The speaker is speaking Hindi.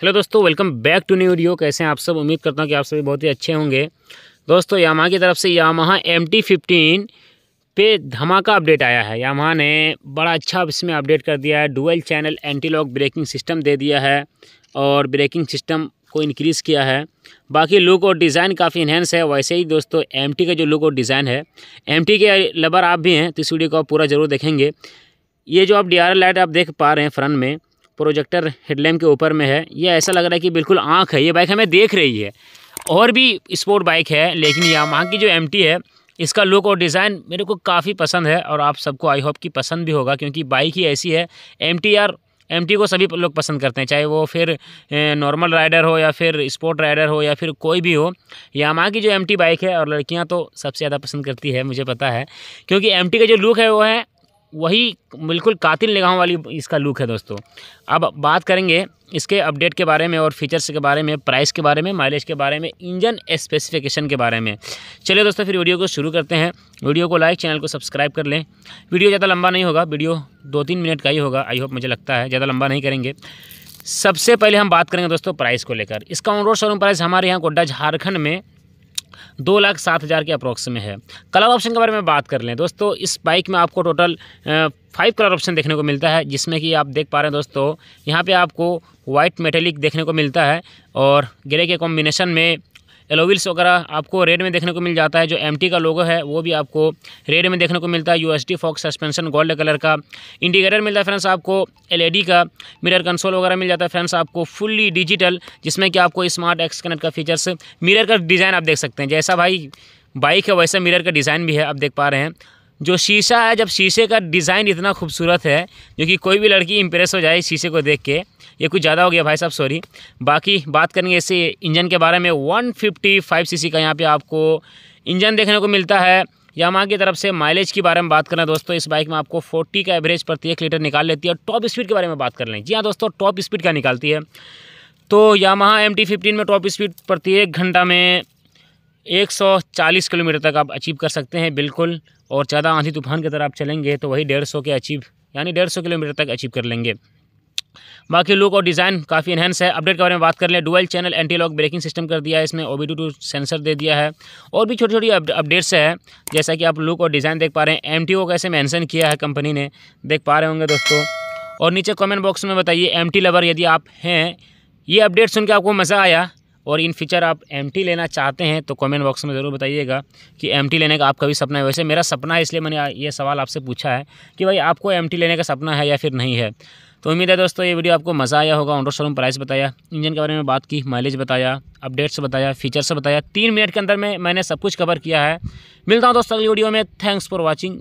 हेलो दोस्तों welcome back to new video कैसे हैं आप सब? उम्मीद करता हूँ कि आप सभी बहुत ही अच्छे होंगे। दोस्तों यामा की तरफ़ से यामाहा एम टी फिफ्टीन पे धमाका अपडेट आया है। यामाहा ने बड़ा अच्छा इसमें अपडेट कर दिया है। Dual channel anti lock braking system दे दिया है और ब्रेकिंग सिस्टम को इनक्रीज़ किया है। बाकी लुक और डिज़ाइन काफ़ी इन्हेंस है। वैसे ही दोस्तों एमटी का जो लुक और डिज़ाइन है एमटी के लबर आप भी हैं तो इस वीडियो को आप पूरा ज़रूर देखेंगे। ये जो आप डीआरएल लाइट आप देख पा रहे हैं फ्रंट में प्रोजेक्टर हेडलैम्प के ऊपर में है। ये ऐसा लग रहा है कि बिल्कुल आँख है। ये बाइक हमें देख रही है। और भी स्पोर्ट बाइक है, लेकिन यामाहा की जो एमटी है, इसका लुक और डिज़ाइन मेरे को काफ़ी पसंद है और आप सबको आई होप की पसंद भी होगा, क्योंकि बाइक ही ऐसी है। M T R M T को सभी लोग पसंद करते हैं, चाहे वो फिर नॉर्मल राइडर हो या फिर स्पोर्ट राइडर हो या फिर कोई भी हो। यामा की जो एम टी बाइक है और लड़कियाँ तो सबसे ज़्यादा पसंद करती है, मुझे पता है। क्योंकि एम टी का जो लुक है वो है वही बिल्कुल कातिल निगाहों वाली इसका लुक है दोस्तों। अब बात करेंगे इसके अपडेट के बारे में और फीचर्स के बारे में प्राइस के बारे में माइलेज के बारे में इंजन स्पेसिफिकेशन के बारे में। चलिए दोस्तों, फिर वीडियो को शुरू करते हैं। वीडियो को लाइक चैनल को सब्सक्राइब कर लें। वीडियो ज़्यादा लंबा नहीं होगा वीडियो दो तीन मिनट का ही होगा। आई होप मुझे लगता है, ज़्यादा लंबा नहीं करेंगे। सबसे पहले हम बात करेंगे दोस्तों प्राइस को लेकर। इसका ऑन रोड शोरूम प्राइस हमारे यहाँ गोड्डा झारखंड में दो लाख सात हज़ार के अप्रोक्स में है। कलर ऑप्शन के बारे में बात कर लें। दोस्तों, इस बाइक में आपको टोटल फाइव कलर ऑप्शन देखने को मिलता है, जिसमें कि आप देख पा रहे हैं दोस्तों, यहाँ पे आपको वाइट मेटेलिक देखने को मिलता है और ग्रे के कॉम्बिनेशन में एलोविल्स वगैरह आपको रेड में देखने को मिल जाता है, जो एमटी का लोगो है, वो भी आपको रेड में देखने को मिलता है U S forks suspension gold colour का। इंडिकेटर मिलता है फ्रेंड्स आपको एलईडी का। मिररर कंसोल वगैरह मिल जाता है फ्रेंड्स आपको फुल्ली डिजिटल जिसमें कि आपको स्मार्ट एक्स कनेक्ट का फीचर्स मिररर का डिज़ाइन आप देख सकते हैं। जैसा भाई बाइक है, वैसा मिरर का डिज़ाइन भी है, आप देख पा रहे हैं। जो शीशा है, जब शीशे का डिज़ाइन इतना खूबसूरत है, जो कि कोई भी लड़की इंप्रेस हो जाए शीशे को देख के, ये कुछ ज़्यादा हो गया भाई साहब सॉरी बाकी बात करेंगे इसे इंजन के बारे में 155 सीसी का यहाँ पे आपको इंजन देखने को मिलता है। यामा की तरफ़ से माइलेज के बारे में बात करें दोस्तों, इस बाइक में आपको 40 का एवरेज प्रति एक लीटर निकाल लेती है और टॉप स्पीड के बारे में बात कर लें। जी हाँ दोस्तों टॉप स्पीड क्या निकालती है। तो यामा एम टी में टॉप स्पीड प्रति एक घंटा में 140 किलोमीटर तक आप अचीव कर सकते हैं, बिल्कुल। और ज़्यादा आंधी तूफ़ान की तरह आप चलेंगे तो वही डेढ़ सौ के अचीव, यानी डेढ़ सौ किलोमीटर तक अचीव कर लेंगे। बाकी लुक और डिज़ाइन काफ़ी इनहेंस है। अपडेट के बारे में बात कर लें, dual channel anti lock braking system कर दिया है, इसमें ओ टू सेंसर दे दिया है। और भी छोटी छोटी अपडेट्स है, जैसा कि आप लुक और डिज़ाइन देख पा रहे हैं एम को कैसे मैंसन किया है कंपनी ने, देख पा रहे होंगे दोस्तों। और नीचे कमेंट बॉक्स में बताइए एमटी लवर यदि आप हैं, ये अपडेट सुन के आपको मज़ा आया? और इन फ्यूचर आप एमटी लेना चाहते हैं तो कमेंट बॉक्स में ज़रूर बताइएगा कि एमटी लेने का आपका भी सपना है। वैसे मेरा सपना है, इसलिए मैंने ये सवाल आपसे पूछा है कि भाई आपको एमटी लेने का सपना है या फिर नहीं है? तो उम्मीद है दोस्तों, ये वीडियो आपको मज़ा आया होगा ऑनरो शोरूम प्राइस बताया इंजन के बारे में बात की माइलेज बताया अपडेट्स बताया फीचर्स बताया। तीन मिनट के अंदर में मैंने सब कुछ कवर किया है। मिलता हूँ दोस्तों अगली वीडियो में। Thanks for watching